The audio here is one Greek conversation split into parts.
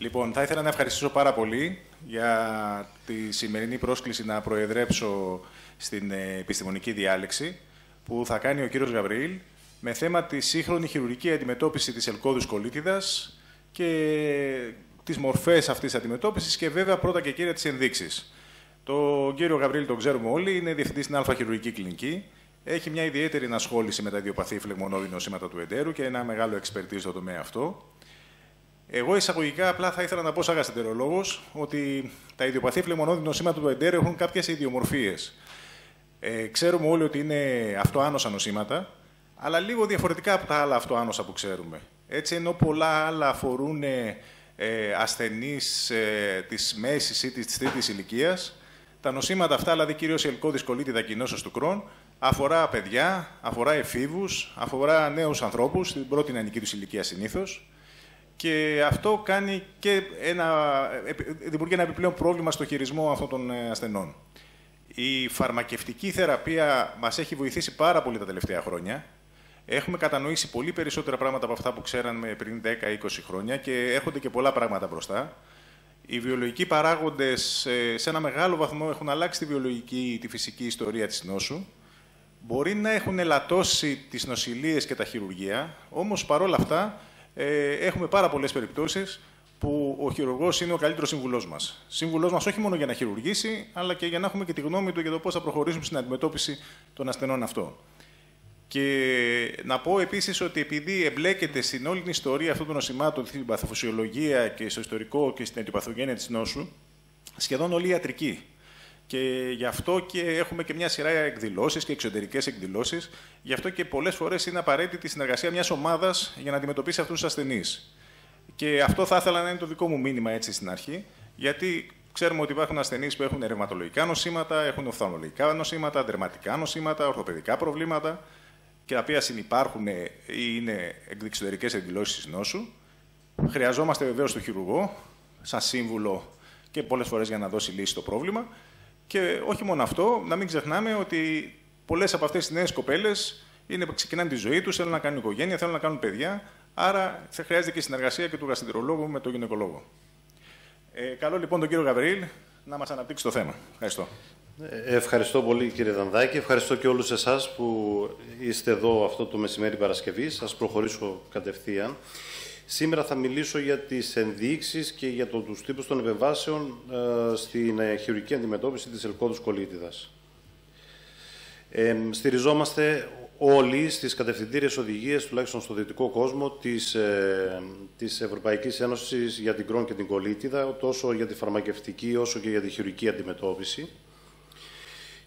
Λοιπόν, θα ήθελα να ευχαριστήσω πάρα πολύ για τη σημερινή πρόσκληση να προεδρέψω στην ε, επιστημονική διάλεξη που θα κάνει ο κύριος Γαβριήλ με θέμα τη σύγχρονη χειρουργική αντιμετώπιση της ελκώδους κολίτιδας και τις μορφές αυτής της αντιμετώπισης και βέβαια πρώτα και κύρια τις ενδείξεις. Το κύριο Γαβρίλ τον ξέρουμε όλοι, είναι διευθυντής στην Αλφα Χειρουργική Κλινική. Έχει μια ιδιαίτερη ενασχόληση με τα ιδιοπαθή φλεγμονώδη νοσήματα του εντέρου και ένα μεγάλο εξπερτή στο τομέα αυτό. Εγώ εισαγωγικά απλά θα ήθελα να πω σαν γαστεντερολόγος ότι τα ιδιοπαθή φλεγμονώδη νοσήματα του εντέρου έχουν κάποιες ιδιομορφίες. Ε, ξέρουμε όλοι ότι είναι αυτοάνοσα νοσήματα, αλλά λίγο διαφορετικά από τα άλλα αυτοάνοσα που ξέρουμε. Έτσι, ενώ πολλά άλλα αφορούν ε, ασθενείς ε, της μέσης ή της τρίτης ηλικίας, τα νοσήματα αυτά, δηλαδή κυρίως η ελκώδης κολλήτιδα κοινώσεως του Κρόν, αφορά παιδιά, αφορά εφήβους, αφορά νέους ανθρώπους, στην πρώτη νεανική τους ηλικία συνήθως. Και αυτό κάνει και ένα, δημιουργεί ένα επιπλέον πρόβλημα στο χειρισμό αυτών των ε, ασθενών. Η φαρμακευτική θεραπεία μας έχει βοηθήσει πάρα πολύ τα τελευταία χρόνια. Έχουμε κατανοήσει πολύ περισσότερα πράγματα από αυτά που ξέραμε πριν 10-20 χρόνια και έρχονται και πολλά πράγματα μπροστά. Οι βιολογικοί παράγοντες ε, σε ένα μεγάλο βαθμό έχουν αλλάξει τη βιολογική, τη φυσική ιστορία της νόσου. Μπορεί να έχουν ελαττώσει τις νοσηλίες και τα χειρουργία, όμως παρόλα αυτά ε, έχουμε πάρα πολλές περιπτώσεις που ο χειρουργός είναι ο καλύτερος σύμβουλός μας. Σύμβουλός μας όχι μόνο για να χειρουργήσει, αλλά και για να έχουμε και τη γνώμη του για το πώς θα προχωρήσουμε στην αντιμετώπιση των ασθενών αυτών. Και να πω επίσης ότι επειδή εμπλέκεται στην όλη την ιστορία αυτών των νοσημάτων, στην παθοφυσιολογία και στο ιστορικό και στην αντιπαθογένεια της νόσου, σχεδόν όλοι ιατρικοί. Και γι' αυτό και έχουμε και μια σειρά εκδηλώσεις και εξωτερικές εκδηλώσεις. Γι' αυτό και πολλές φορές είναι απαραίτητη η συνεργασία μιας ομάδας για να αντιμετωπίσει αυτούς τους ασθενείς. Και αυτό θα ήθελα να είναι το δικό μου μήνυμα έτσι στην αρχή, γιατί ξέρουμε ότι υπάρχουν ασθενείς που έχουν ρευματολογικά νοσήματα, έχουν οφθαλμολογικά νοσήματα, δερματικά νοσήματα, ορθοπαιδικά προβλήματα και τα οποία συνεπάρχουν ή είναι εξωτερικές εκδηλώσεις της νόσου. Χρειαζόμαστε βεβαίως τον χειρουργό, σαν σύμβουλο και πολλές φορές για να δώσει λύση στο πρόβλημα. Και όχι μόνο αυτό, να μην ξεχνάμε ότι πολλές από αυτές τις νέες κοπέλες ξεκινάνε τη ζωή τους, θέλουν να κάνουν οικογένεια, θέλουν να κάνουν παιδιά. Άρα θα χρειάζεται και η συνεργασία και του γαστρολογού με τον γυναικολόγο. Ε, καλό λοιπόν τον κύριο Γαβρίλ να μας αναπτύξει το θέμα. Ευχαριστώ. Ευχαριστώ πολύ κύριε Δανδάκη. Ευχαριστώ και όλους εσάς που είστε εδώ αυτό το μεσημέρι Παρασκευής. Σας προχωρήσω κατευθείαν. Σήμερα θα μιλήσω για τις ενδείξεις και για το, τους τύπους των επεμβάσεων ε, στην ε, χειρουργική αντιμετώπιση της ελκόδους κολίτιδας. Ε, στηριζόμαστε όλοι στις κατευθυντήριες οδηγίες, τουλάχιστον στο δυτικό κόσμο, της, ε, της Ευρωπαϊκής Ένωσης για την κρόν και την κολίτιδα, τόσο για τη φαρμακευτική όσο και για τη χειρουργική αντιμετώπιση.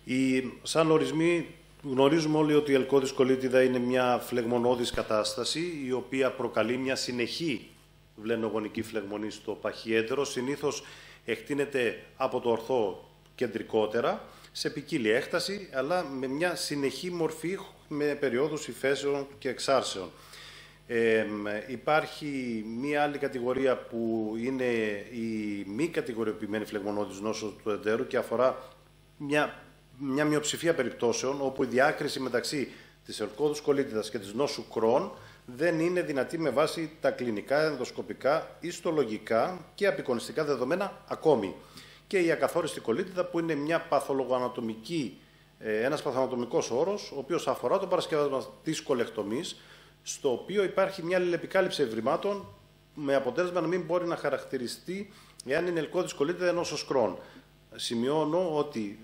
Οι, σαν ορισμοί γνωρίζουμε όλοι ότι η ελκώδης κολίτιδα είναι μια φλεγμονώδης κατάσταση η οποία προκαλεί μια συνεχή βλενογονική φλεγμονή στο παχιέντερο. Συνήθως εκτείνεται από το ορθό κεντρικότερα σε ποικίλη έκταση αλλά με μια συνεχή μορφή με περιόδους υφέσεων και εξάρσεων. Ε, υπάρχει μία άλλη κατηγορία που είναι η μη κατηγοριοποιημένη φλεγμονώδης νόσος του εντέρου και αφορά μια μια μειοψηφία περιπτώσεων όπου η διάκριση μεταξύ της ελκόδους κολίτιδας και της νόσου κρόν δεν είναι δυνατή με βάση τα κλινικά, ενδοσκοπικά, ιστολογικά και απεικονιστικά δεδομένα ακόμη. Και η ακαθόριστη κολίτιδα που είναι μια παθολογοανατομική, ε, ένας παθανατομικός όρος, ο οποίος αφορά τον παρασκευασμό της κολεκτομής, στο οποίο υπάρχει μια αλληλεπικάλυψη ευρημάτων με αποτέλεσμα να μην μπορεί να χαρακτηριστεί εάν είναι ελκώδης κολίτιδα ενός κρόν σημειώνω ότι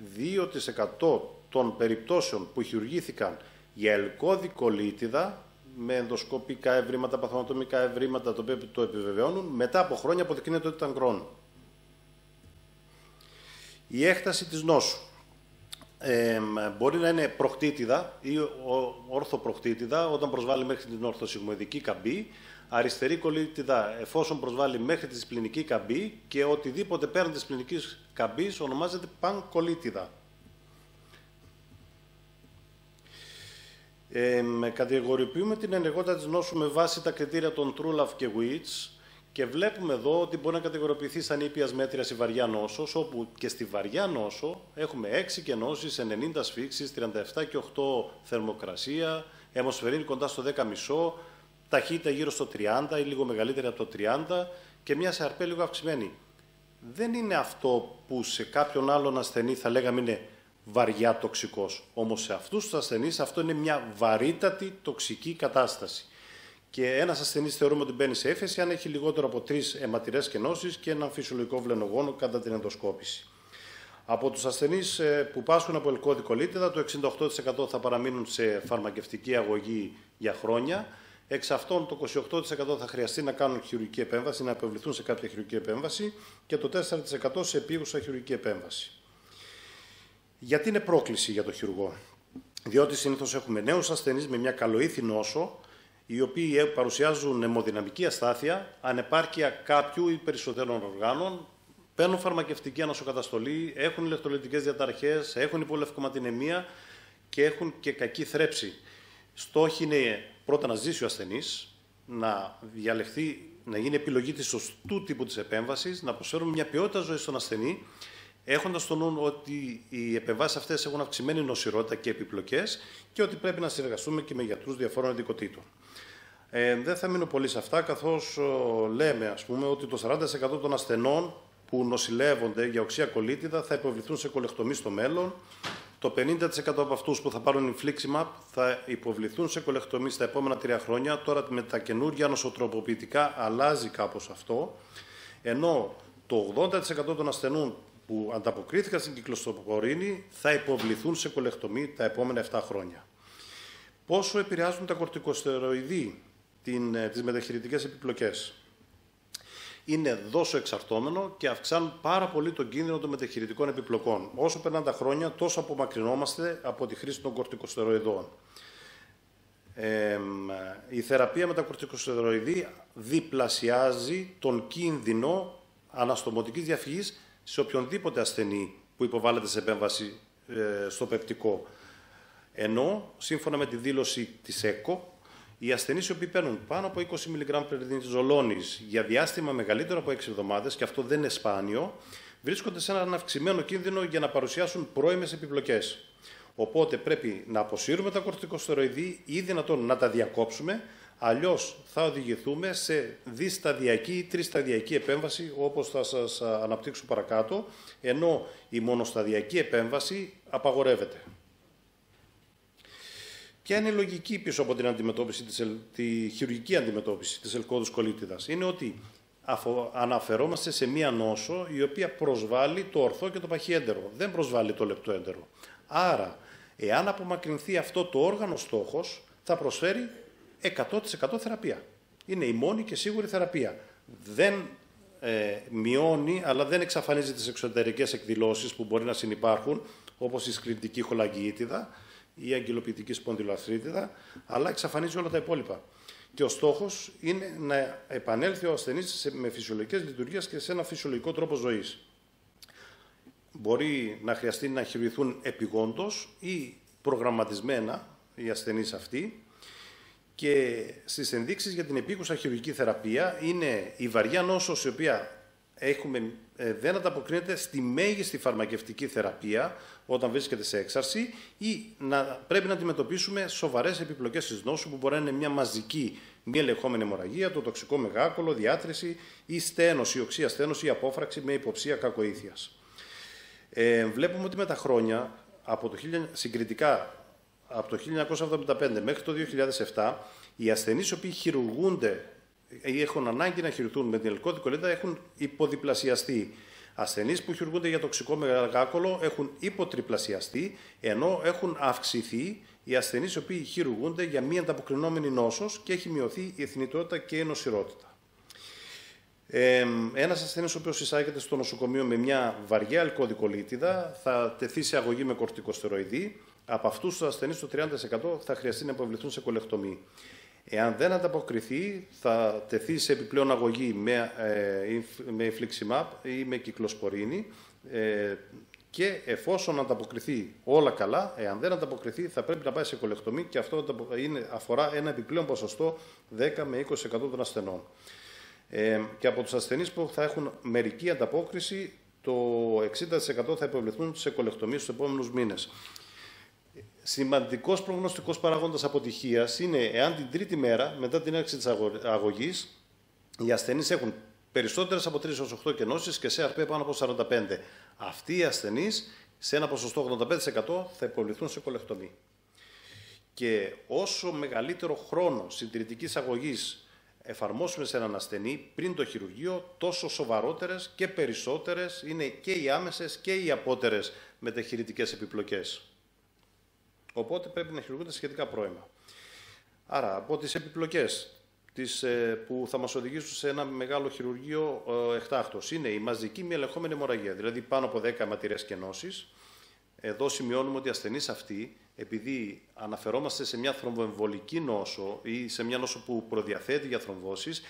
2% των περιπτώσεων που χειρουργήθηκαν για ελκώδη κολίτιδα με ενδοσκοπικά ευρήματα, παθανατομικά ευρήματα το οποίο το επιβεβαιώνουν, μετά από χρόνια αποδεικνύεται ότι ήταν κρόν. Η έκταση της νόσου ε, μπορεί να είναι προκτήτηδα ή ορθοπροκτήτηδα όταν προσβάλλει μέχρι την ορθοσυγμοειδική καμπή αριστερή κολίτιδα εφόσον προσβάλλει μέχρι τη σπληνική καμπή και οτιδήποτε πέραν της σπληνικής καμπής ονομάζεται πανκολίτιδα. Ε, κατηγοριοποιούμε την ενεργότητα της νόσου με βάση τα κριτήρια των Trulaf και Witch και βλέπουμε εδώ ότι μπορεί να κατηγοριοποιηθεί σαν ήπιας μέτριας η βαριά νόσος, όπου και στη βαριά νόσο έχουμε 6 κενώσεις, 90 σφίξεις, 37 και 8 θερμοκρασία, αιμοσφαιρίνη κοντά στο 10,5, ταχύτητα γύρω στο 30 ή λίγο μεγαλύτερη από το 30 και μια ΣΕΑΡΠΕ λίγο αυξημένη. Δεν είναι αυτό που σε κάποιον άλλον ασθενή θα λέγαμε είναι βαριά τοξικός. Όμως σε αυτούς τους ασθενείς αυτό είναι μια βαρύτατη τοξική κατάσταση. Και ένας ασθενής θεωρούμε ότι μπαίνει σε έφεση αν έχει λιγότερο από τρεις αιματηρές κενώσεις και έναν φυσιολογικό βλενογόνο κατά την ενδοσκόπηση. Από τους ασθενείς ε, που πάσχουν από ελκώδη κολίτιδα, το 68% θα παραμείνουν σε φαρμακευτική αγωγή για χρόνια. Εξ αυτών το 28% θα χρειαστεί να κάνουν χειρουργική επέμβαση, να επιβληθούν σε κάποια χειρουργική επέμβαση και το 4% σε επίγουσα χειρουργική επέμβαση. Γιατί είναι πρόκληση για το χειρουργό; Διότι συνήθως έχουμε νέους ασθενείς με μια καλοήθη νόσο, οι οποίοι παρουσιάζουν αιμοδυναμική αστάθεια, ανεπάρκεια κάποιου ή περισσότερων οργάνων, παίρνουν φαρμακευτική ανασοκαταστολή, έχουν ηλεκτρολιτικές διαταραχές, έχουν υπολευκοματινεμία και έχουν και κακή θρέψη. Στόχοι είναι πρώτα να ζήσει ο ασθενής, να διαλεχθεί, να γίνει επιλογή της σωστού τύπου της επέμβασης, να προσφέρουμε μια ποιότητα ζωής στον ασθενή, έχοντας στο νου ότι οι επεμβάσεις αυτές έχουν αυξημένη νοσηρότητα και επιπλοκές και ότι πρέπει να συνεργαστούμε και με γιατρούς διαφόρων ειδικοτήτων. Ε, δεν θα μείνω πολύ σε αυτά, καθώς λέμε ας πούμε, ότι το 40% των ασθενών που νοσηλεύονται για οξία κολίτιδα θα υποβληθούν σε κολεκτομή στο μέλλον. Το 50% από αυτούς που θα πάρουν infliximab θα υποβληθούν σε κολεκτομή στα επόμενα τρία χρόνια. Τώρα με τα καινούργια νοσοτροποποιητικά αλλάζει κάπως αυτό. Ενώ το 80% των ασθενών που ανταποκρίθηκαν στην κυκλοστοπορίνη θα υποβληθούν σε κολεκτομή τα επόμενα 7 χρόνια. Πόσο επηρεάζουν τα κορτικοστεροειδή την, ε, τις μεταχειρητικές επιπλοκές; Είναι δόσο εξαρτώμενο και αυξάνουν πάρα πολύ τον κίνδυνο των μεταχειρητικών επιπλοκών. Όσο περνάνε τα χρόνια, τόσο απομακρυνόμαστε από τη χρήση των κορτικοστεροειδών. Ε, η θεραπεία με τα κορτικοστεροειδή διπλασιάζει τον κίνδυνο αναστομωτικής διαφυγής σε οποιονδήποτε ασθενή που υποβάλλεται σε επέμβαση ε, στο πεπτικό. Ενώ, σύμφωνα με τη δήλωση της ΕΚΟ, οι ασθενείς οι οποίοι παίρνουν πάνω από 20 μιλιγκράμμ περδινιζολόνη για διάστημα μεγαλύτερο από 6 εβδομάδες, και αυτό δεν είναι σπάνιο, βρίσκονται σε έναν αυξημένο κίνδυνο για να παρουσιάσουν πρώιμες επιπλοκές. Οπότε πρέπει να αποσύρουμε τα κορτικοστεροειδή ή δυνατόν να τα διακόψουμε, αλλιώς θα οδηγηθούμε σε δισταδιακή ή τρισταδιακή επέμβαση, όπως θα σας αναπτύξω παρακάτω, ενώ η μονοσταδιακή επέμβαση απαγορεύεται. Ποια είναι η λογική πίσω από την αντιμετώπιση, της χειρουργική αντιμετώπιση της ελκόδους κολίτιδας. Είναι ότι αναφερόμαστε σε μία νόσο η οποία προσβάλλει το ορθό και το παχιέντερο. Δεν προσβάλλει το λεπτοέντερο. Άρα, εάν απομακρυνθεί αυτό το όργανο στόχος, θα προσφέρει 100% θεραπεία. Είναι η μόνη και σίγουρη θεραπεία. Δεν ε, μειώνει, αλλά δεν εξαφανίζει τις εξωτερικές εκδηλώσεις που μπορεί να συνεπάρχουν, όπως η σκριτική χολαγγιήτιδα, ή αγγελοποιητική σπονδυλοαρθρίτιδα, αλλά εξαφανίζει όλα τα υπόλοιπα. Και ο στόχος είναι να επανέλθει ο ασθενής με φυσιολογικές λειτουργίες και σε ένα φυσιολογικό τρόπο ζωής. Μπορεί να χρειαστεί να χειρουργηθούν επιγόντως ή προγραμματισμένα οι ασθενείς αυτοί. Και στις ενδείξεις για την επίκουσα χειρουργική θεραπεία είναι η βαριά νόσος η οποία έχουμε, ε, δεν ανταποκρίνεται στη μέγιστη φαρμακευτική θεραπεία όταν βρίσκεται σε έξαρση ή να, πρέπει να αντιμετωπίσουμε σοβαρές επιπλοκές της νόσου που μπορεί να είναι μια μαζική μη ελεγχόμενη αιμορραγία, το τοξικό μεγάκολο, διάτρηση ή στένωση, οξία στένωση ή απόφραξη με υποψία κακοήθειας. Ε, βλέπουμε ότι με τα χρόνια, από το, συγκριτικά από το 1975 μέχρι το 2007, οι ασθενείς οι οποίοι χειρουργούνται ή έχουν ανάγκη να χειριστούν με την ελκώδη κολλήτα έχουν υποδιπλασιαστεί. Ασθενείς που χειρουργούνται για τοξικό μεγαλάκολο έχουν υποτριπλασιαστεί, ενώ έχουν αυξηθεί οι ασθενείς οι οποίοι χειρουργούνται για μη ανταποκρινόμενη νόσος και έχει μειωθεί η εθνικότητα και η νοσηρότητα. Ε, Ένας ασθενής ο οποίος εισάγεται στο νοσοκομείο με μια βαριά αλκωδικολίτιδα θα τεθεί σε αγωγή με κορτικοστεροειδή. Από αυτούς τους ασθενείς, το 30% θα χρειαστεί να υποβληθούν σε κολεκτομή. Εάν δεν ανταποκριθεί, θα τεθεί σε επιπλέον αγωγή με, ε, με ή με κυκλοσπορίνη ε, και εφόσον ανταποκριθεί όλα καλά, εάν δεν ανταποκριθεί θα πρέπει να πάει σε κολεκτομή και αυτό είναι, αφορά ένα επιπλέον ποσοστό 10 με 20% των ασθενών. Ε, και από τους ασθενείς που θα έχουν μερική ανταπόκριση, το 60% θα υποβληθούν σε κολεκτομή στους επόμενους μήνες. Σημαντικός προγνωστικός παράγοντας αποτυχίας είναι εάν την τρίτη μέρα μετά την έναρξη της αγωγής οι ασθενείς έχουν περισσότερες από 3 έως 8 κενώσεις και σε αρπέ πάνω από 45. Αυτοί οι ασθενείς σε ένα ποσοστό 85% θα υποβληθούν σε κολεκτομή. Και όσο μεγαλύτερο χρόνο συντηρητικής αγωγής εφαρμόσουμε σε έναν ασθενή πριν το χειρουργείο, τόσο σοβαρότερες και περισσότερες είναι και οι άμεσες και οι απότερες μεταχειρητικές επιπλοκές. Οπότε πρέπει να χειρουργούνται σχετικά πρώιμα. Άρα, από τις επιπλοκές τις, ε, που θα μας οδηγήσουν σε ένα μεγάλο χειρουργείο ε, εκτάκτος είναι η μαζική μη ελεγχόμενη αιμορραγία, δηλαδή πάνω από 10 αιματηρές κενώσεις. Εδώ σημειώνουμε ότι οι ασθενείς αυτοί επειδή αναφερόμαστε σε μια θρομβοεμβολική νόσο ή σε μια νόσο που προδιαθέτει για θρομβώσεις,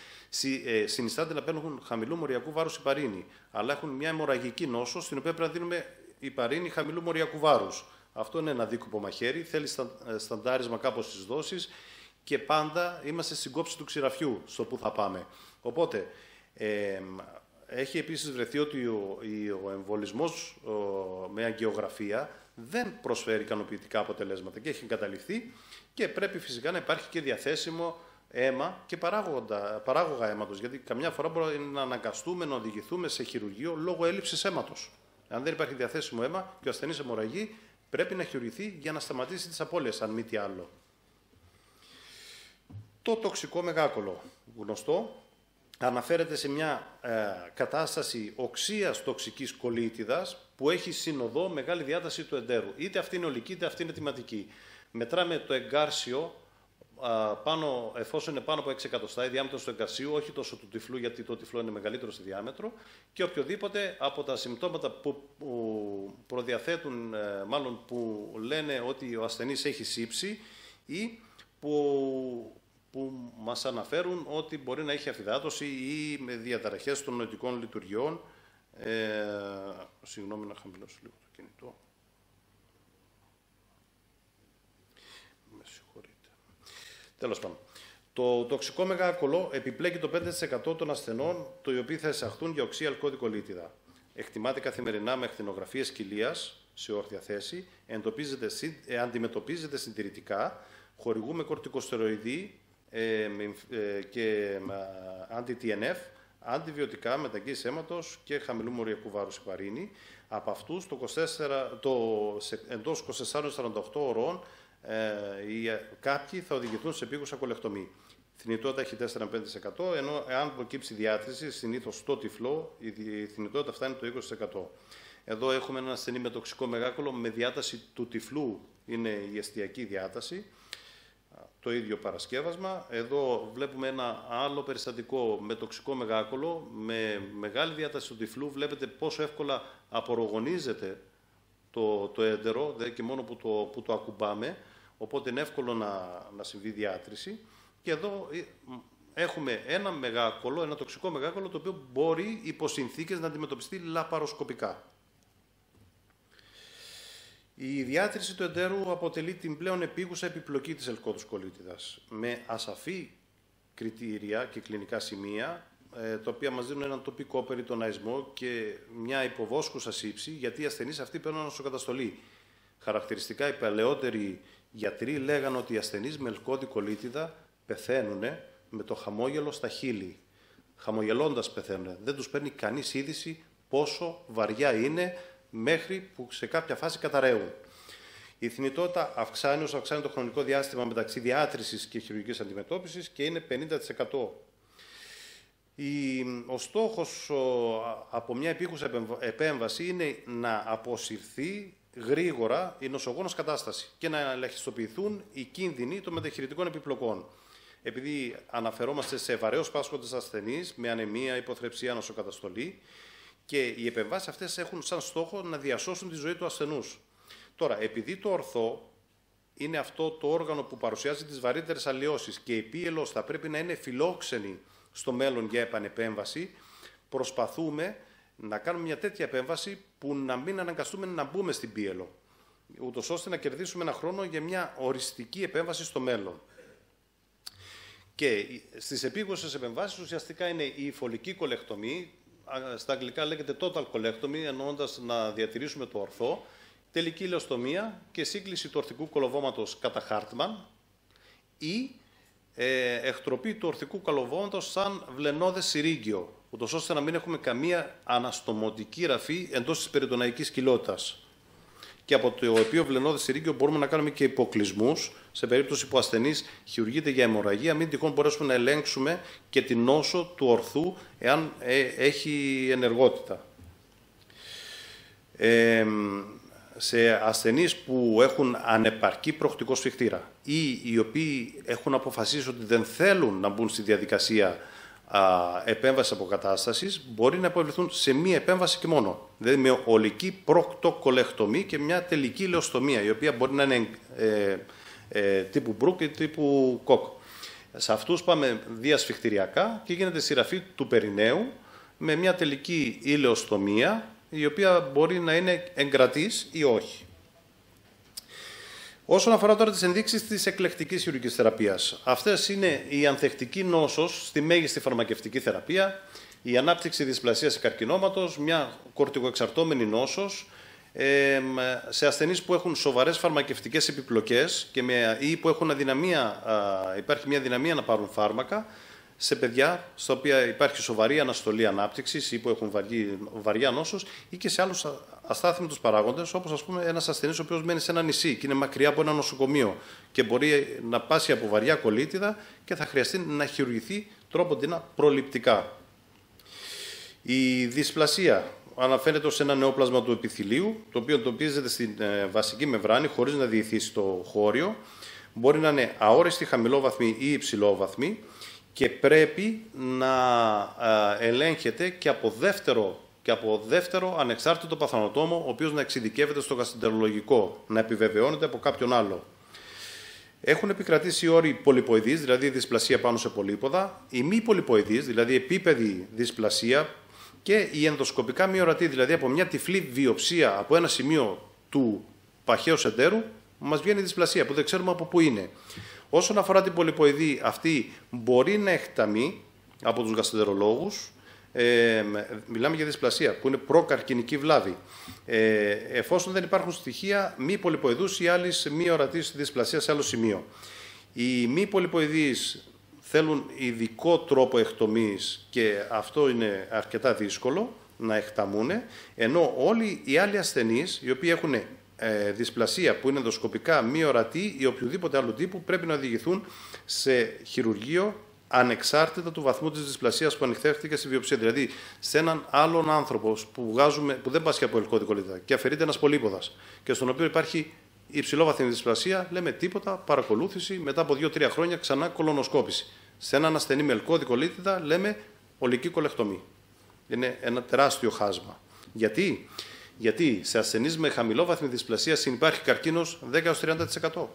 ε, συνιστάται να παίρνουν χαμηλού μοριακού βάρους υπαρίνη, αλλά έχουν μια αιμορραγική νόσο, στην οποία πρέπει να δίνουμε υπαρίνη χαμηλού μοριακού βάρους. Αυτό είναι ένα δίκοπο μαχαίρι, θέλει ε, σταντάρισμα κάπως στις δόσεις και πάντα είμαστε στην κόψη του ξηραφιού στο που θα πάμε. Οπότε, ε, έχει επίσης βρεθεί ότι ο, ο εμβολισμός με αγκαιογραφία δεν προσφέρει ικανοποιητικά αποτελέσματα και έχει εγκαταληφθεί και πρέπει φυσικά να υπάρχει και διαθέσιμο αίμα και παράγοντα, παράγωγα αίματος, γιατί καμιά φορά μπορεί να αναγκαστούμε να οδηγηθούμε σε χειρουργείο λόγω έλλειψης αίματος. Αν δεν υπάρχει διαθέσιμο αίμα και ο ασθενής αιμορραγεί, πρέπει να χειρουργηθεί για να σταματήσει τις απώλειες, αν μη τι άλλο. Το τοξικό μεγάκολο, γνωστό, αναφέρεται σε μια ε, κατάσταση οξείας τοξικής κολίτιδας που έχει συνοδό μεγάλη διάταση του εντέρου. Είτε αυτή είναι ολική, είτε αυτή είναι τιματική. Μετράμε το εγκάρσιο, πάνω, εφόσον είναι πάνω από 6 εκατοστά, η διάμετρο του εγκαρσίου, όχι τόσο του τυφλού, γιατί το τυφλό είναι μεγαλύτερο στη διάμετρο, και οποιοδήποτε από τα συμπτώματα που, προδιαθέτουν, ε, μάλλον που λένε ότι ο ασθενής έχει σύψη ή που που μας αναφέρουν ότι μπορεί να έχει αφυδάτωση ή με διαταραχές των νοητικών λειτουργιών. Ε, συγγνώμη να χαμηλώσω λίγο το κινητό. Με συγχωρείτε. Τέλος πάντων. Το τοξικό μεγακολό επιπλέκει το 5% των ασθενών, το οποίοι θα εισαχθούν για οξύ αλκοοδικολίτιδα. Εκτιμάται καθημερινά με ακτινογραφίες κοιλίας σε όρθια θέση, ε, αντιμετωπίζεται συντηρητικά, χορηγούμε κορτικοστεροειδή ε, ε, και αντι-TNF, αντιβιωτικά μεταγγείληση αίματος και χαμηλού μοριακού βάρους υπαρίνη. Από αυτούς, το 24, το, εντός 24-48 ωρών, ε, οι, κάποιοι θα οδηγηθούν σε επίγουσα κολεκτομή. Θνητότητα έχει 4-5%, ενώ εάν προκύψει διάθεση, συνήθως στο τυφλό, η θνητότητα φτάνει το 20%. Εδώ έχουμε ένα ασθενή με τοξικό μεγάκολο με διάταση του τυφλού, είναι η εστιακή διάταση το ίδιο παρασκεύασμα. Εδώ βλέπουμε ένα άλλο περιστατικό με τοξικό μεγάκολο, με μεγάλη διάταση του τυφλού. Βλέπετε πόσο εύκολα απορρογονίζεται το, το έντερο δε, και μόνο που το, που το ακουμπάμε, οπότε είναι εύκολο να, να συμβεί διάτρηση. Και εδώ ε, έχουμε ένα μεγάκολο, ένα τοξικό μεγάκολο, το οποίο μπορεί υπό συνθήκες να αντιμετωπιστεί λαπαροσκοπικά. Η διάτρηση του εντέρου αποτελεί την πλέον επίγουσα επιπλοκή της ελκόδους κολίτιδας, με ασαφή κριτήρια και κλινικά σημεία, ε, τα οποία μας δίνουν έναν τοπικό περιτοναϊσμό και μια υποβόσκουσα σύψη, γιατί οι ασθενείς αυτοί παίρνουν νοσοκαταστολή. Χαρακτηριστικά οι παλαιότεροι γιατροί λέγαν ότι οι ασθενείς με ελκώδη κολίτιδα πεθαίνουν με το χαμόγελο στα χείλη. Χαμογελώντας πεθαίνουν. Δεν τους παίρνει κανείς είδηση πόσο βαριά είναι μέχρι που σε κάποια φάση καταραίουν. Η θνητότητα αυξάνει όσο αυξάνει το χρονικό διάστημα μεταξύ διάτρησης και χειρουργικής αντιμετώπισης και είναι 50%. Ο στόχος από μια επίκουσα επέμβαση είναι να αποσυρθεί γρήγορα η νοσογόνος κατάσταση και να ελαχιστοποιηθούν οι κίνδυνοι των μεταχειρητικών επιπλοκών. Επειδή αναφερόμαστε σε βαρέως πάσχοντες ασθενείς με ανεμία, υποθρεψία, νοσοκαταστολή, και οι επεμβάσεις αυτές έχουν σαν στόχο να διασώσουν τη ζωή του ασθενούς. Τώρα, επειδή το ορθό είναι αυτό το όργανο που παρουσιάζει τις βαρύτερες αλλοιώσεις και η πίελο θα πρέπει να είναι φιλόξενη στο μέλλον για επανεπέμβαση, προσπαθούμε να κάνουμε μια τέτοια επέμβαση που να μην αναγκαστούμε να μπούμε στην πίελο, ούτως ώστε να κερδίσουμε ένα χρόνο για μια οριστική επέμβαση στο μέλλον. Και στις επίγουσες επεμβάσεις ουσιαστικά είναι η φωλική κολεκτομή, στα αγγλικά λέγεται total colectomy, εννοώντας να διατηρήσουμε το ορθό, τελική ηλιοστομία και σύγκληση του ορθικού κολοβώματος κατά Χάρτμαν ή ε, εκτροπή του ορθικού κολοβώματος σαν βλενόδε συρίγγιο. ούτως ώστε να μην έχουμε καμία αναστομωτική ραφή εντός της περιτοναϊκής κοιλότητας. Και από το οποίο βλενόδε συρρήγιο μπορούμε να κάνουμε και υποκλεισμούς σε περίπτωση που ο ασθενής χειρουργείται για αιμορραγία, μην τυχόν μπορέσουμε να ελέγξουμε και την νόσο του ορθού εάν ε, έχει ενεργότητα. Ε, σε ασθενείς που έχουν ανεπαρκή προχτικό σφιχτήρα ή οι οποίοι έχουν αποφασίσει ότι δεν θέλουν να μπουν στη διαδικασία α, επέμβασης αποκατάστασης, μπορεί να υποβληθούν σε μία επέμβαση και μόνο. Δηλαδή με ολική προκτοκολεκτομή και μια τελική λεοστομία, η οποία μπορεί να είναι ε, ε, τύπου Μπρουκ ή τύπου Κόκ. Σε αυτούς πάμε διασφιχτηριακά και γίνεται σειραφή του περιναίου με μια τελική ηλεοστομία η οποία μπορεί να είναι εγκρατής ή όχι. Όσον αφορά τώρα τις ενδείξεις της εκλεκτικής χειρουργικής θεραπείας, αυτές είναι η ανθεκτική νόσος στη μέγιστη φαρμακευτική θεραπεία, η ανάπτυξη δυσπλασίας καρκινώματος, μια κορτικοεξαρτώμενη νόσος, σε ασθενείς που έχουν σοβαρές φαρμακευτικές επιπλοκές και με, ή που έχουν αδυναμία, υπάρχει μια δυναμία να πάρουν φάρμακα, σε παιδιά στα οποία υπάρχει σοβαρή αναστολή ανάπτυξης ή που έχουν βαρύ, βαριά νόσος ή και σε άλλους αστάθμιτου παράγοντες, όπως ας πούμε ένας ασθενής ο οποίος μένει σε ένα νησί και είναι μακριά από ένα νοσοκομείο και μπορεί να πάσει από βαριά κολίτιδα και θα χρειαστεί να χειρουργηθεί τρόποντινα προληπτικά. Η δυσπλασία αναφέρεται ως ένα νεόπλασμα του επιθυλίου, το οποίο τοπίζεται στην ε, βασική μεμβράνη χωρίς να διηθήσει στο χώριο. Μπορεί να είναι αόριστη, χαμηλόβαθμη ή υψηλόβαθμη και πρέπει να ελέγχεται και από δεύτερο, και από δεύτερο ανεξάρτητο παθανοτόμο, ο οποίος να εξειδικεύεται στο γαστιντερολογικό, να επιβεβαιώνεται από κάποιον άλλο. Έχουν επικρατήσει οι όροι πολυποειδής, δηλαδή δυσπλασία πάνω σε πολύποδα, η μη πολυποειδής, δηλαδή επίπεδη δυσπλασία και η ενδοσκοπικά μη ορατή, δηλαδή από μια τυφλή βιοψία από ένα σημείο του παχαίου εντέρου, μας βγαίνει δυσπλασία που δεν ξέρουμε από πού είναι. Όσον αφορά την πολυποειδή, αυτή μπορεί να εκταμεί από τους γαστρεντερολόγους, ε, μιλάμε για δυσπλασία, που είναι προκαρκινική βλάβη. Ε, εφόσον δεν υπάρχουν στοιχεία μη πολυποειδούς ή άλλης μη ορατής δυσπλασίας σε άλλο σημείο. Οι μη πολυποειδείς θέλουν ειδικό τρόπο εκτομής και αυτό είναι αρκετά δύσκολο να εκταμούν, ενώ όλοι οι άλλοι ασθενείς, οι οποίοι έχουν ε, δυσπλασία που είναι ενδοσκοπικά μη ορατή ή οποιοδήποτε άλλο τύπου πρέπει να οδηγηθούν σε χειρουργείο ανεξάρτητα του βαθμού της δυσπλασίας που ανοιχτεύτηκε στη βιοψία. Δηλαδή, σε έναν άλλον άνθρωπο που, βγάζουμε, που δεν πάσχει από ελκώδη κολλήτα και αφαιρείται ένας πολύποδας και στον οποίο υπάρχει υψηλόβαθμη δυσπλασία, λέμε τίποτα, παρακολούθηση, μετά από 2-3 χρόνια ξανά κολονοσκόπηση. Σε έναν ασθενή με ελκώδη κολλήτητα λέμε ολική κολεκτομή. Είναι ένα τεράστιο χάσμα. Γιατί; Γιατί σε ασθενείς με χαμηλόβαθμη δυσπλασία συνεπάρχει καρκίνος 10-30%.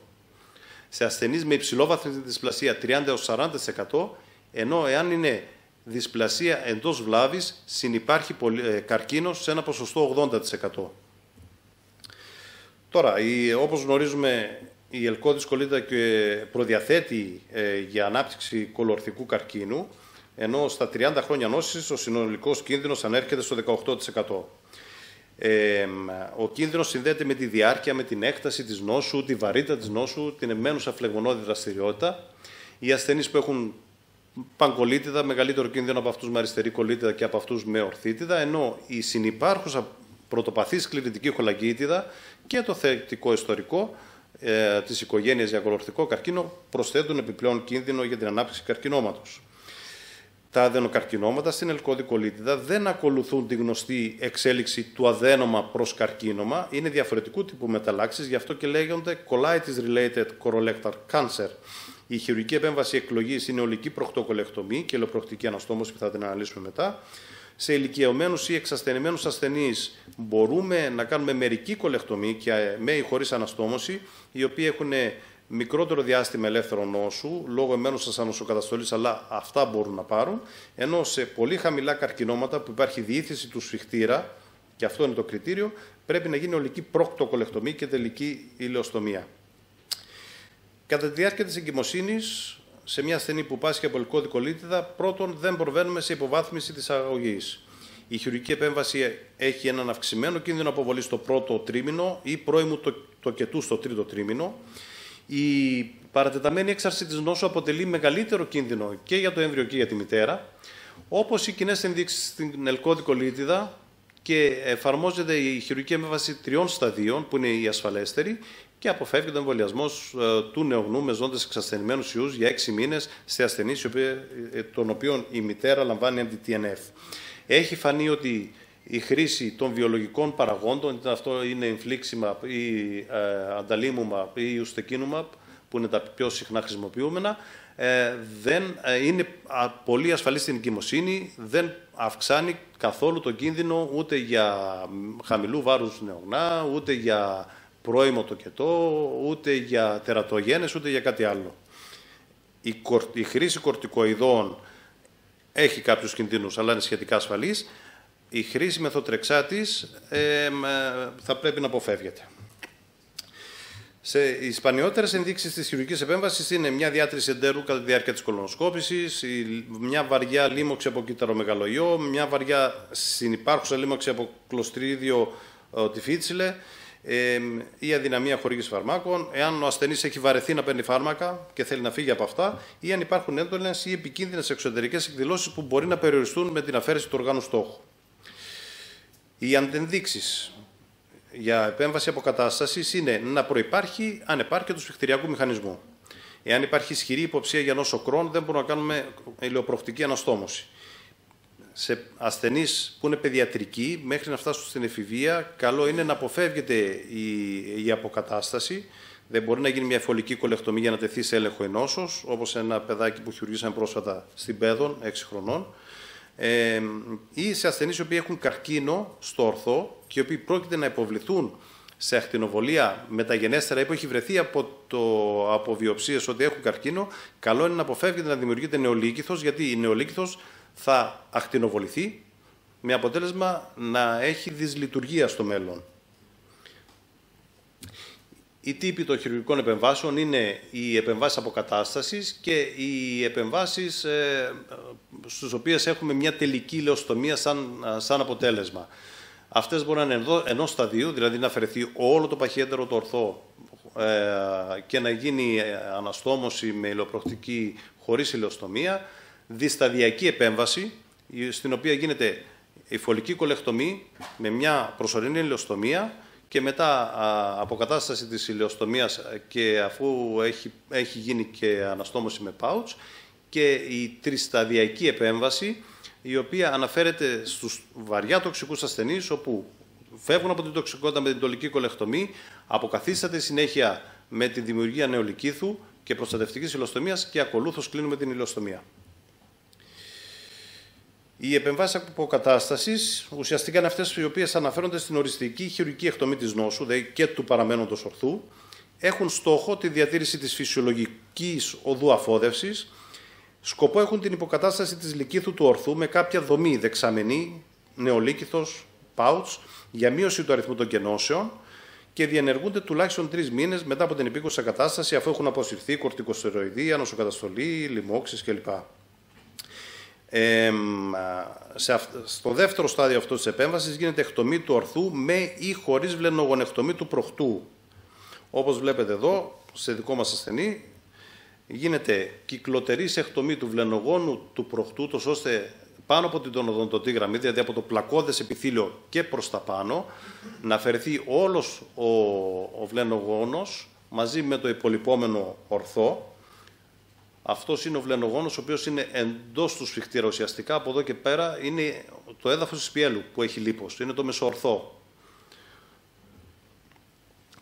Σε ασθενείς με υψηλόβαθμη δυσπλασία 30-40%, ενώ εάν είναι δυσπλασία εντός βλάβης, συνεπάρχει ε, καρκίνος σε ένα ποσοστό 80%. Τώρα, όπως γνωρίζουμε, η ελκώδης κολλήτα και προδιαθέτει ε, για ανάπτυξη κολορθικού καρκίνου, ενώ στα 30 χρόνια νόσης ο συνολικός κίνδυνος ανέρχεται στο 18% ο κίνδυνος συνδέεται με τη διάρκεια, με την έκταση της νόσου, τη βαρύτητα της νόσου, την εμένουσα φλεγμονώδη δραστηριότητα. Οι ασθενείς που έχουν παγκολίτιδα, μεγαλύτερο κίνδυνο από αυτούς με αριστερή κολίτιδα και από αυτούς με ορθίτιδα, ενώ η συνυπάρχουσα πρωτοπαθής σκληρητική χολαγκίτιδα και το θετικό ιστορικό ε, της οικογένειας για κολορθικό καρκίνο προσθέτουν επιπλέον κίνδυνο για την ανάπτυξη καρκινώματος τα αδενοκαρκινώματα στην ελκώδη-κολίτιδα δεν ακολουθούν τη γνωστή εξέλιξη του αδένομα προς καρκίνωμα. Είναι διαφορετικού τύπου μεταλλάξεις, γι' αυτό και λέγονται colitis related colorectal cancer. Η χειρουργική επέμβαση εκλογής είναι ολική προχτοκολεκτομή και ελοπροκτική αναστόμωση που θα την αναλύσουμε μετά. Σε ηλικιωμένους ή εξασθενημένους ασθενείς μπορούμε να κάνουμε μερική κολεκτομή και με ή χωρίς αναστόμωση, οι οποίοι έχουν μικρότερο διάστημα ελεύθερων νόσου, λόγω εμένουσα ανοσοκαταστολής, αλλά αυτά μπορούν να πάρουν. Ενώ σε πολύ χαμηλά καρκινώματα που υπάρχει διήθηση του σφιχτήρα, και αυτό είναι το κριτήριο, πρέπει να γίνει ολική πρόκτοκολεκτομή και τελική ηλιοστομία. Κατά τη διάρκεια της εγκυμοσύνης, σε μια ασθενή που πάσχει από ελκώδη κολίτιδα, πρώτον δεν προβαίνουμε σε υποβάθμιση της αγωγής. Η χειρουργική επέμβαση έχει έναν αυξημένο κίνδυνο αποβολής στο πρώτο τρίμηνο ή πρώιμου το, το κετού στο τρίτο τρίμηνο. Η παρατεταμένη έξαρση της νόσου αποτελεί μεγαλύτερο κίνδυνο και για το έμβριο και για τη μητέρα. Όπως οι κοινές ενδείξεις στην ελκώδικο λίτιδα και εφαρμόζεται η χειρουργική εμβάση τριών σταδίων, που είναι η ασφαλέστερη, και αποφεύγεται ο εμβολιασμός ε, του νεογνού με ζώντες εξασθενημένους ιούς για έξι μήνες σε ασθενείς, ε, των οποίων η μητέρα λαμβάνει αντι-TNF. Έχει φανεί ότι η χρήση των βιολογικών παραγόντων, είτε αυτό είναι infliximab ή ε, ανταλίμουμab ή ουστεκίνουμab, που είναι τα πιο συχνά χρησιμοποιούμενα, ε, δεν ε, είναι πολύ ασφαλή στην εγκυμοσύνη, δεν αυξάνει καθόλου τον κίνδυνο ούτε για χαμηλού βάρους νεογνά, ούτε για πρώιμο τοκετό, ούτε για τερατογένες, ούτε για κάτι άλλο. Η, η χρήση κορτικοειδών έχει κάποιους κινδύνους, αλλά είναι σχετικά ασφαλής. Η χρήση μεθοτρεξάτης ε, θα πρέπει να αποφεύγεται. Σε, οι σπανιότερε ενδείξεις της χειρουργικής επέμβασης είναι μια διάτρηση εντέρου κατά τη διάρκεια της κολονοσκόπησης, μια βαριά λίμωξη από κυταρομεγαλοιό, μια βαριά συνυπάρχουσα λίμωξη από κλωστρίδιο ε, τυφίτσιλε, ε, η αδυναμία χορήγησης φαρμάκων, εάν ο ασθενής έχει βαρεθεί να παίρνει φάρμακα και θέλει να φύγει από αυτά, ή αν υπάρχουν έντονες ή επικίνδυνες εξωτερικές εκδηλώσεις που μπορεί να περιοριστούν με την αφαίρεση του οργάνου στόχου. Οι αντενδείξει για επέμβαση αποκατάστασης είναι να προπάρχει ανεπάρκεια του σφιχτηριακού μηχανισμού. Εάν υπάρχει ισχυρή υποψία για νόσο κρόν, δεν μπορούμε να κάνουμε ηλιοπροκτική αναστόμωση. Σε ασθενείς που είναι παιδιατρικοί, μέχρι να φτάσουν στην εφηβεία, καλό είναι να αποφεύγεται η, η αποκατάσταση. Δεν μπορεί να γίνει μια εφολική κολεκτομή για να τεθεί σε έλεγχο ενώσεω, όπως ένα παιδάκι που χειρουργήσαμε πρόσφατα στην Πέδων, 6 χρονών ε, ή σε ασθενείς οι οποίοι έχουν καρκίνο στο ορθό και οι οποίοι πρόκειται να υποβληθούν σε ακτινοβολία μεταγενέστερα ή που έχει βρεθεί από, το, από βιοψίες ότι έχουν καρκίνο, καλό είναι να αποφεύγεται να δημιουργείται νεολίκηθος, γιατί η νεολίκηθος θα ακτινοβοληθεί με αποτέλεσμα να έχει δυσλειτουργία στο μέλλον. Οι τύποι των χειρουργικών επεμβάσεων είναι οι επεμβάσεις αποκατάστασης και οι επεμβάσεις ε, στους οποίες έχουμε μια τελική λεοστομία σαν, σαν αποτέλεσμα. Αυτές μπορούν να είναι ενός σταδίου, δηλαδή να αφαιρεθεί όλο το παχιέντερο το ορθό ε, και να γίνει ε, αναστόμωση με ηλιοπροκτική χωρίς ηλιοστομία, δισταδιακή επέμβαση, στην οποία γίνεται η φωλική κολεκτομή με μια προσωρινή ηλιοστομία, και μετά αποκατάσταση της ηλιοστομίας και αφού έχει, έχει γίνει και αναστόμωση με pouch και η τρισταδιακή επέμβαση η οποία αναφέρεται στους βαριά τοξικούς ασθενείς όπου φεύγουν από την τοξικότητα με την τολική κολεκτομή, αποκαθίσταται συνέχεια με τη δημιουργία νεολικήθου και προστατευτικής ηλιοστομίας και ακολούθως κλείνουμε την ηλιοστομία. Οι επεμβάσεις αποκατάστασης ουσιαστικά είναι αυτές οι οποίες αναφέρονται στην οριστική χειρουργική εκτομή της νόσου, δηλαδή και του παραμένοντος ορθού, έχουν στόχο τη διατήρηση της φυσιολογικής οδού αφόδευσης, σκοπό έχουν την υποκατάσταση της λυκήθου του ορθού με κάποια δομή δεξαμενή, νεολίκηθο, pouch, για μείωση του αριθμού των κενώσεων και διενεργούνται τουλάχιστον τρεις μήνες μετά από την επίκουσα κατάσταση αφού έχουν αποσυρθεί κορτικοστεροειδή, ανοσοκαταστολή, λοιμώξεις κλπ σε, στο δεύτερο στάδιο αυτό της επέμβασης γίνεται εκτομή του ορθού με ή χωρίς βλενογονεκτομή του προχτού. Όπως βλέπετε εδώ, σε δικό μας ασθενή, γίνεται κυκλοτερής εκτομή του βλενογόνου του προχτού, τόσο ώστε πάνω από την τονοδοντοτή γραμμή, δηλαδή από το πλακώδες επιθύλιο και προς τα πάνω, να αφαιρεθεί όλος ο, ο βλενογόνος μαζί με το υπολοιπόμενο ορθό, αυτός είναι ο βλενογόνος, ο οποίος είναι εντός του σφιχτήρα ουσιαστικά. Από εδώ και πέρα είναι το έδαφος της πιέλου που έχει λίπος. Είναι το μεσοορθό.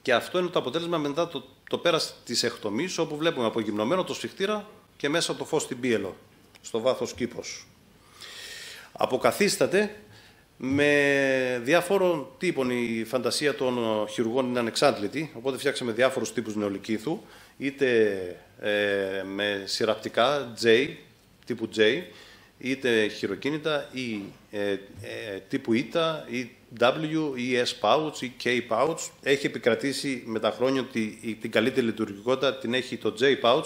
Και αυτό είναι το αποτέλεσμα μετά το, το πέρας της εκτομή, όπου βλέπουμε απογυμνωμένο το σφιχτήρα και μέσα το φως στην πίελο, στο βάθος κήπος. Αποκαθίσταται με διάφορων τύπων. Η φαντασία των χειρουργών είναι ανεξάντλητη, οπότε φτιάξαμε διάφορους τύπους νεολικήθου, είτε ε, με σειραπτικά J, τύπου J, είτε χειροκίνητα ή ε, ε, τύπου ΙΤΑ ή W ή S pouch ή K pouch. Έχει επικρατήσει με τα χρόνια ότι την καλύτερη λειτουργικότητα την έχει το J pouch.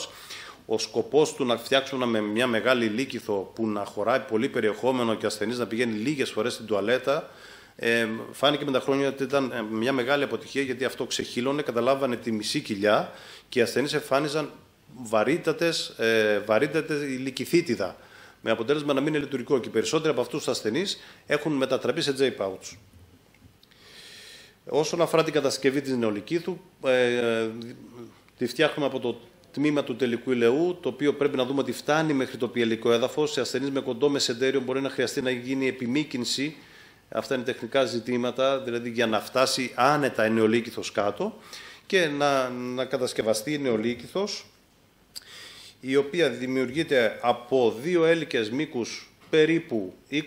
Ο σκοπός του να φτιάξουν με μια μεγάλη λύκηθο που να χωράει πολύ περιεχόμενο και ασθενής να πηγαίνει λίγες φορές στην τουαλέτα, ε, φάνηκε με τα χρόνια ότι ήταν μια μεγάλη αποτυχία γιατί αυτό ξεχύλωνε, καταλάβανε τη μισή κοιλιά και οι ασθενείς εμφάνιζαν βαρύτατες, ε, βαρύτατες λυκηθίτιδα με αποτέλεσμα να μην είναι λειτουργικό και οι περισσότεροι από αυτούς τους ασθενείς έχουν μετατραπεί σε J-pouch. Όσον αφορά την κατασκευή της νεολικήθου, ε, ε, τη φτιάχνουμε από το τμήμα του τελικού ηλαιού, το οποίο πρέπει να δούμε ότι φτάνει μέχρι το πιελικό έδαφος. Σε ασθενείς με κοντό μεσεντέριο μπορεί να χρειαστεί να γίνει επιμήκυνση. Αυτά είναι τεχνικά ζητήματα, δηλαδή για να φτάσει άνετα η νεολίκηθος κάτω και να, να κατασκευαστεί η νεολίκηθος, η οποία δημιουργείται από δύο έλικες μήκους περίπου 20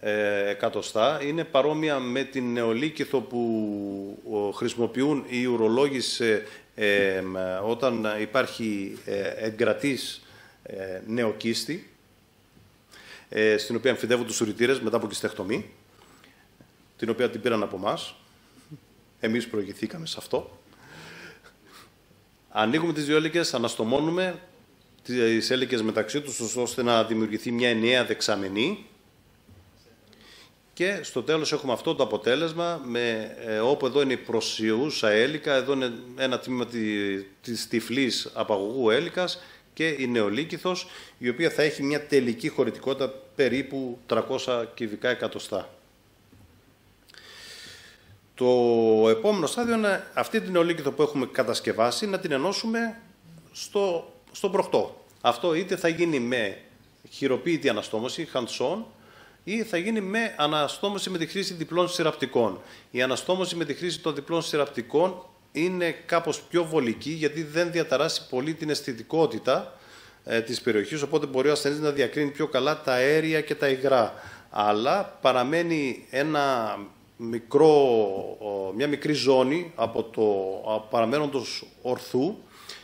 ε, εκατοστά. Είναι παρόμοια με την νεολίκηθο που χρησιμοποιούν οι ουρολόγοι ε, όταν υπάρχει ε, εγκρατής ε, νεοκίστη, ε, στην οποία αμφιδεύουν τους ουρητήρες μετά από κιστεχτομή, την οποία την πήραν από εμάς. Εμείς προηγηθήκαμε σε αυτό. Ανοίγουμε τις δύο έλικες, αναστομώνουμε τις έλικες μεταξύ τους, ώστε να δημιουργηθεί μια ενιαία δεξαμενή και στο τέλος έχουμε αυτό το αποτέλεσμα, με, ε, όπου εδώ είναι η προσιούσα έλικα, εδώ είναι ένα τμήμα της τυφλής απαγωγού έλικας και η νεολίκηθος, η οποία θα έχει μια τελική χωρητικότητα περίπου 300 κυβικά εκατοστά. Το επόμενο στάδιο είναι αυτή την νεολίκηθο που έχουμε κατασκευάσει να την ενώσουμε στο, στον προχτό. Αυτό είτε θα γίνει με χειροποίητη αναστόμωση, hands-on, ή θα γίνει με αναστόμωση με τη χρήση διπλών σειραπτικών. Η αναστόμωση με τη χρήση των διπλών σειραπτικών είναι κάπως πιο βολική γιατί δεν διαταράσει πολύ την αισθητικότητα ε, της περιοχής, οπότε μπορεί ο ασθενής να διακρίνει πιο καλά τα αέρια και τα υγρά. Αλλά παραμένει ένα μικρό, μια μικρή ζώνη από το παραμένοντος ορθού,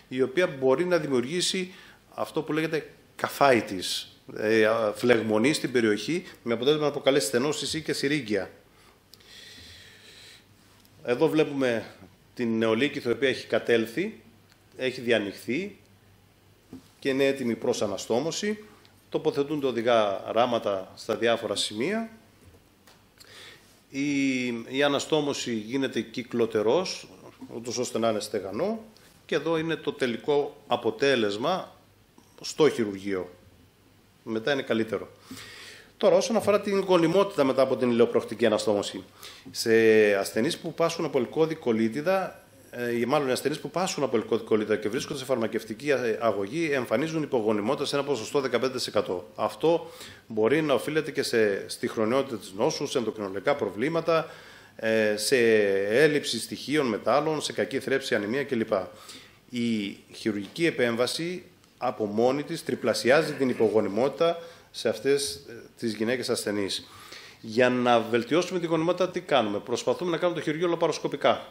η οποία μπορεί να δημιουργήσει αυτό που λέγεται καφάιτης, ε, φλεγμονή στην περιοχή με αποτέλεσμα να προκαλέσει στενώσεις ή και συρίγγια. Εδώ βλέπουμε την νεολίκηθο η οποία έχει κατέλθει, έχει διανοιχθεί και είναι έτοιμη προς αναστόμωση. Τοποθετούνται οδηγά ράματα στα διάφορα σημεία. Η, η αναστόμωση γίνεται κυκλοτερός, ούτως ώστε να είναι στεγανό. Και εδώ είναι το τελικό αποτέλεσμα στο χειρουργείο μετά είναι καλύτερο. Τώρα, όσον αφορά την γονιμότητα μετά από την ηλιοπροκτική αναστόμωση, σε ασθενείς που πάσχουν από ελκώδη κολίτιδα, ε, ή μάλλον οι ασθενείς που πάσχουν από ελκώδη κολίτιδα και βρίσκονται σε φαρμακευτική αγωγή, εμφανίζουν υπογονιμότητα σε ένα ποσοστό 15%. Αυτό μπορεί να οφείλεται και σε, στη χρονιότητα της νόσου, σε ενδοκρινολογικά προβλήματα, ε, σε έλλειψη στοιχείων μετάλλων, σε κακή θρέψη, ανημία κλπ. Η χειρουργική επέμβαση από μόνη της τριπλασιάζει την υπογονιμότητα σε αυτές ε, τις γυναίκες ασθενείς. Για να βελτιώσουμε την γονιμότητα τι κάνουμε; Προσπαθούμε να κάνουμε το χειρουργείο λαπαροσκοπικά.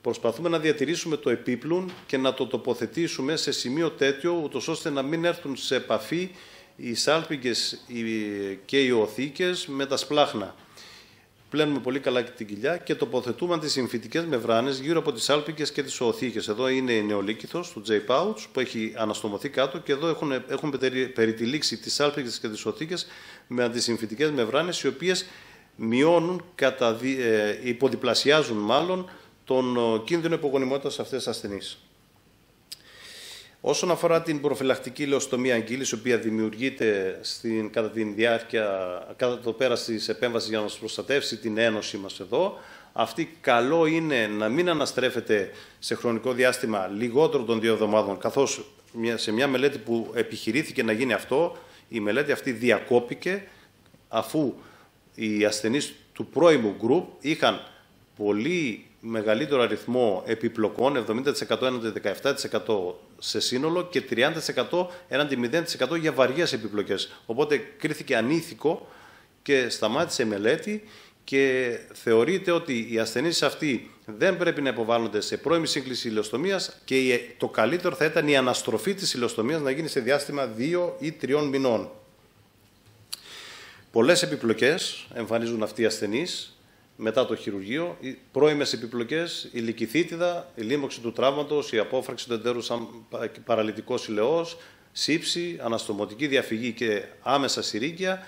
Προσπαθούμε να διατηρήσουμε το επίπλουν και να το τοποθετήσουμε σε σημείο τέτοιο, ούτως ώστε να μην έρθουν σε επαφή οι σάλπιγγες και οι οθήκες με τα σπλάχνα πλένουμε πολύ καλά την κοιλιά και τοποθετούμε αντισυμφυτικές μεμβράνες γύρω από τις άλπικες και τις οθήκες. Εδώ είναι η νεολίκηθο του J Pouch που έχει αναστομωθεί κάτω και εδώ έχουν, έχουν περιτυλίξει τις άλπικες και τις οθήκες με αντισυμφυτικές μεμβράνες οι οποίες μειώνουν, κατα, ε, υποδιπλασιάζουν μάλλον τον κίνδυνο υπογονιμότητας σε αυτές τις ασθενείς. Όσον αφορά την προφυλακτική λεοστομία αγκύλης, η οποία δημιουργείται στην, κατά τη διάρκεια, κατά το πέρας της επέμβασης για να μας προστατεύσει την ένωση μας εδώ, αυτή καλό είναι να μην αναστρέφεται σε χρονικό διάστημα λιγότερο των δύο εβδομάδων, καθώς σε μια μελέτη που επιχειρήθηκε να γίνει αυτό, η μελέτη αυτή διακόπηκε αφού οι ασθενείς του πρώιμου γκρουπ είχαν πολύ μεγαλύτερο αριθμό επιπλοκών, 70% έναντι 17% σε σύνολο και 30% έναντι 0% για βαριές επιπλοκές. Οπότε κρίθηκε ανήθικο και σταμάτησε η μελέτη και θεωρείται ότι οι ασθενείς αυτοί δεν πρέπει να υποβάλλονται σε πρώιμη σύγκληση ηλιοστομίας και το καλύτερο θα ήταν η αναστροφή της ηλιοστομίας να γίνει σε διάστημα 2 ή 3 μηνών. Πολλές επιπλοκές εμφανίζουν αυτοί οι ασθενείς μετά το χειρουργείο, οι πρώιμες επιπλοκές, η λυκηθήτιδα, η λίμωξη του τραύματος, η απόφραξη του εντέρου σαν παραλυτικός ηλαιός, σύψη, αναστομωτική διαφυγή και άμεσα συρρήγια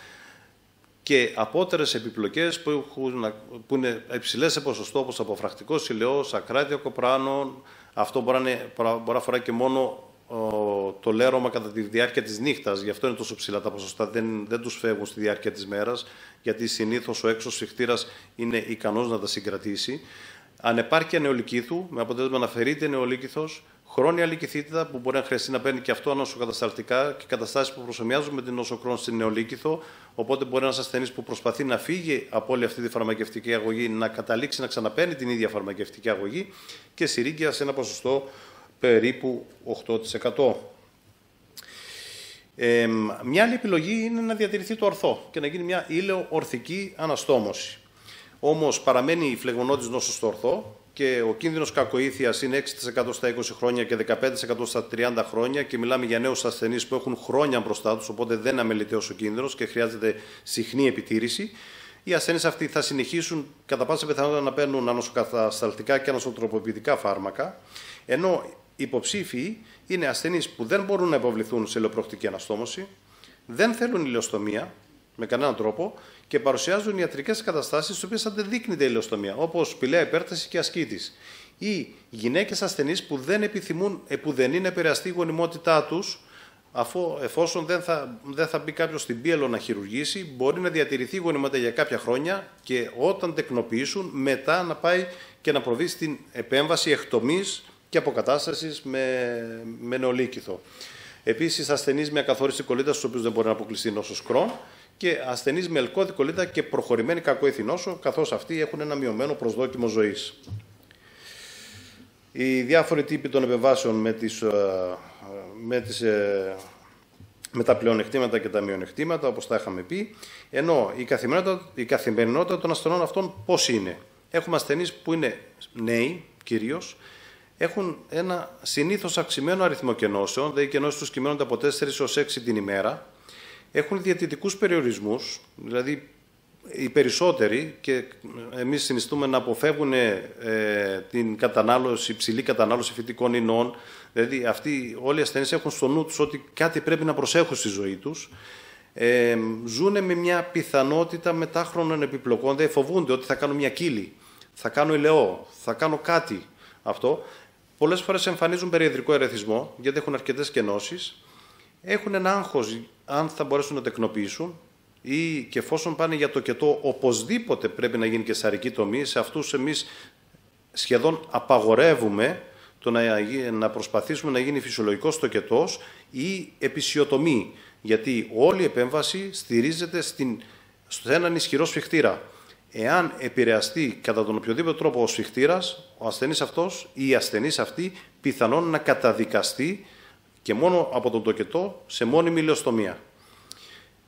και απότερες επιπλοκές που, έχουν, που είναι υψηλές σε ποσοστό όπως αποφρακτικός ηλαιός, ακράτεια κοπράνων, αυτό μπορεί να, μπορεί να αφορά και μόνο το λέρωμα κατά τη διάρκεια της νύχτας, γι' αυτό είναι τόσο ψηλά τα ποσοστά, δεν, δεν τους φεύγουν στη διάρκεια της μέρας, γιατί συνήθως ο έξω σφιχτήρας είναι ικανός να τα συγκρατήσει. Ανεπάρκεια νεολικήθου, με αποτέλεσμα να αφαιρείται νεολίκηθος, χρόνια λυκηθήτητα που μπορεί να χρειαστεί να παίρνει και αυτό νοσοκατασταλτικά και καταστάσεις που προσωμιάζουν με την νοσοκρόν στην νεολίκηθο. Οπότε μπορεί ένα ασθενής που προσπαθεί να φύγει από όλη αυτή τη φαρμακευτική αγωγή να καταλήξει να ξαναπαίρνει την ίδια φαρμακευτική αγωγή και συρρήγγια σε ένα ποσοστό περίπου 8%. Ε, μια άλλη επιλογή είναι να διατηρηθεί το ορθό και να γίνει μια ήλαιο-ορθική αναστόμωση. Όμως παραμένει η φλεγμονώτη νόσος στο ορθό και ο κίνδυνος κακοήθειας είναι 6% στα 20 χρόνια και 15% στα 30 χρόνια και μιλάμε για νέους ασθενείς που έχουν χρόνια μπροστά τους, οπότε δεν αμεληταίο ο κίνδυνος και χρειάζεται συχνή επιτήρηση. Οι ασθενείς αυτοί θα συνεχίσουν κατά πάσα πιθανότητα να παίρνουν ανοσοκατασταλτικά και ανοσοτροποποιητικά φάρμακα, ενώ υποψήφιοι είναι ασθενείς που δεν μπορούν να υποβληθούν σε ηλιοπροκτική αναστόμωση, δεν θέλουν ηλιοστομία με κανέναν τρόπο και παρουσιάζουν ιατρικές καταστάσεις στις οποίες αντεδείκνυται η ηλιοστομία, όπως σπηλαία υπέρταση και ασκήτης. Ή γυναίκες ασθενείς που δεν επιθυμούν, ε, που δεν είναι επηρεαστή η γονιμότητά τους, αφού εφόσον δεν θα, δεν θα μπει κάποιος στην πίελο να χειρουργήσει, μπορεί να διατηρηθεί η γονιμότητα για κάποια χρόνια και όταν τεκνοποιήσουν, μετά να πάει και να προβεί στην επέμβαση εκτομής και αποκατάστασης με, με νεολίκηθο. Επίσης, ασθενείς με ακαθόριστη κολλήτα, στους οποίους δεν μπορεί να αποκλειστεί νόσος κρόν, και ασθενείς με ελκώδη κολλήτα και προχωρημένη κακοήθη νόσο, καθώς αυτοί έχουν ένα μειωμένο προσδόκιμο ζωής. Οι διάφοροι τύποι των επεμβάσεων με, τις, ε, με, τις, ε, με τα πλεονεκτήματα και τα μειονεκτήματα, όπως τα είχαμε πει, ενώ η καθημερινότητα, η καθημερινότητα των ασθενών αυτών πώς είναι; Έχουμε ασθενείς που είναι νέοι, κυρίως, έχουν ένα συνήθως αυξημένο αριθμό κενώσεων, δηλαδή οι κενώσεις τους κυμαίνονται από 4 έως 6 την ημέρα, έχουν διατητικούς περιορισμούς, δηλαδή οι περισσότεροι και εμείς συνιστούμε να αποφεύγουν ε, την κατανάλωση, υψηλή κατανάλωση φυτικών ινών, δηλαδή αυτοί όλοι οι ασθενείς έχουν στο νου τους ότι κάτι πρέπει να προσέχουν στη ζωή τους, ε, ζουν με μια πιθανότητα μετάχρονων επιπλοκών, δεν φοβούνται ότι θα κάνω μια κύλη, θα κάνω ηλαιό, θα κάνω κάτι αυτό. Πολλές φορές εμφανίζουν περιεδρικό ερεθισμό, γιατί έχουν αρκετές κενώσεις, έχουν ένα άγχος αν θα μπορέσουν να τεκνοποιήσουν ή και εφόσον πάνε για το κετό, οπωσδήποτε πρέπει να γίνει και σαρική τομή. Σε αυτούς εμείς σχεδόν απαγορεύουμε το να, να προσπαθήσουμε να γίνει φυσιολογικός στο κετός ή επισιοτομή. Γιατί όλη η επέμβαση στηρίζεται στην, σε έναν ισχυρό σφιχτήρα. Εάν επηρεαστεί κατά τον οποιοδήποτε τρόπο ο σφιχτήρας, ο ασθενής αυτός ή η ασθενής αυτή πιθανόν να καταδικαστεί και μόνο από τον τοκετό σε μόνιμη ηλιοστομία.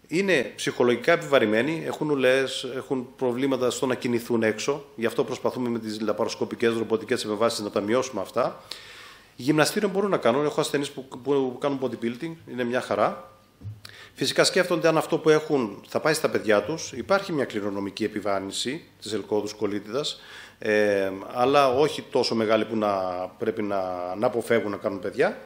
Είναι ψυχολογικά επιβαρημένοι, έχουν ουλές, έχουν προβλήματα στο να κινηθούν έξω. Γι' αυτό προσπαθούμε με τις λαπαροσκοπικές ρομποτικές επεμβάσεις να τα μειώσουμε αυτά. Γυμναστήριο μπορούν να κάνουν. Έχω ασθενείς που, που κάνουν bodybuilding, είναι μια χαρά. Φυσικά σκέφτονται αν αυτό που έχουν θα πάει στα παιδιά τους. Υπάρχει μια κληρονομική επιβάρυνση της ελκόδους κολίτιδας, ε, αλλά όχι τόσο μεγάλη που να πρέπει να, να αποφεύγουν να κάνουν παιδιά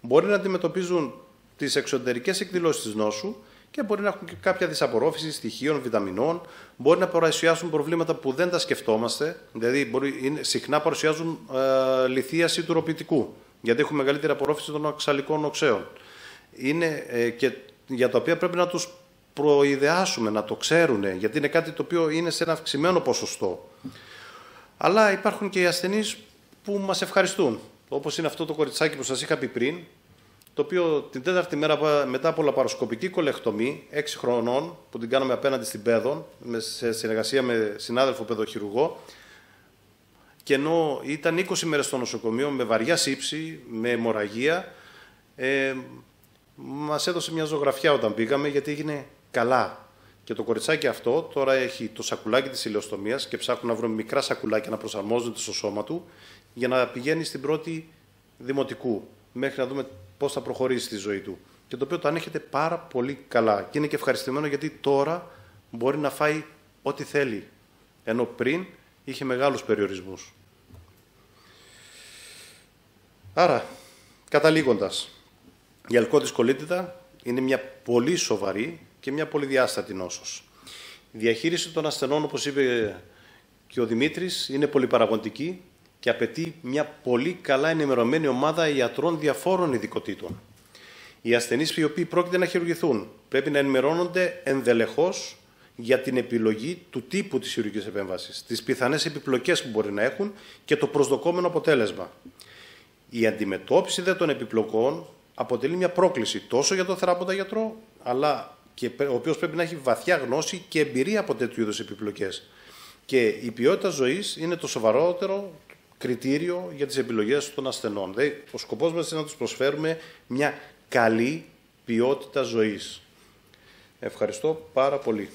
μπορεί να αντιμετωπίζουν τις εξωτερικές εκδηλώσεις της νόσου και μπορεί να έχουν και κάποια δυσαπορρόφηση στοιχείων, βιταμινών, μπορεί να παρουσιάσουν προβλήματα που δεν τα σκεφτόμαστε, δηλαδή μπορεί, είναι, συχνά παρουσιάζουν ε, λιθίαση του ροπητικού, γιατί έχουν μεγαλύτερη απορρόφηση των αξαλικών οξέων. Είναι ε, και για τα οποία πρέπει να τους προειδεάσουμε, να το ξέρουν, γιατί είναι κάτι το οποίο είναι σε ένα αυξημένο ποσοστό. Αλλά υπάρχουν και οι ασθενείς που μας ευχαριστούν. Όπως είναι αυτό το κοριτσάκι που σας είχα πει πριν, το οποίο την τέταρτη μέρα μετά από λαπαροσκοπική κολεκτομή, 6 χρονών, που την κάναμε απέναντι στην Πέδων, σε συνεργασία με συνάδελφο παιδοχειρουργό, και ενώ ήταν 20 μέρες στο νοσοκομείο με βαριά σύψη, με αιμορραγία, ε, μας έδωσε μια ζωγραφιά όταν πήγαμε γιατί έγινε καλά. Και το κοριτσάκι αυτό τώρα έχει το σακουλάκι της ηλιοστομίας και ψάχνουν να βρουν μικρά σακουλάκια να προσαρμόζονται στο σώμα του για να πηγαίνει στην πρώτη δημοτικού, μέχρι να δούμε πώς θα προχωρήσει στη ζωή του. Και το οποίο το ανέχεται πάρα πολύ καλά. Και είναι και ευχαριστημένο γιατί τώρα μπορεί να φάει ό,τι θέλει. Ενώ πριν είχε μεγάλους περιορισμούς. Άρα, καταλήγοντας, η αλκότης κολίτιδα είναι μια πολύ σοβαρή και μια πολύ διάστατη νόσος. Η διαχείριση των ασθενών, όπως είπε και ο Δημήτρης, είναι πολυπαραγωγική και απαιτεί μια πολύ καλά ενημερωμένη ομάδα ιατρών διαφόρων ειδικοτήτων. Οι ασθενείς οι οποίοι πρόκειται να χειρουργηθούν πρέπει να ενημερώνονται ενδελεχώς για την επιλογή του τύπου της χειρουργικής επέμβασης, τις πιθανές επιπλοκές που μπορεί να έχουν και το προσδοκόμενο αποτέλεσμα. Η αντιμετώπιση δε των επιπλοκών αποτελεί μια πρόκληση τόσο για τον θεράποντα γιατρό, αλλά και ο οποίος πρέπει να έχει βαθιά γνώση και εμπειρία από τέτοιου είδους επιπλοκές. Και η ποιότητα ζωής είναι το σοβαρότερο κριτήριο για τις επιλογές των ασθενών. Δηλαδή, ο σκοπός μας είναι να τους προσφέρουμε μια καλή ποιότητα ζωής. Ευχαριστώ πάρα πολύ.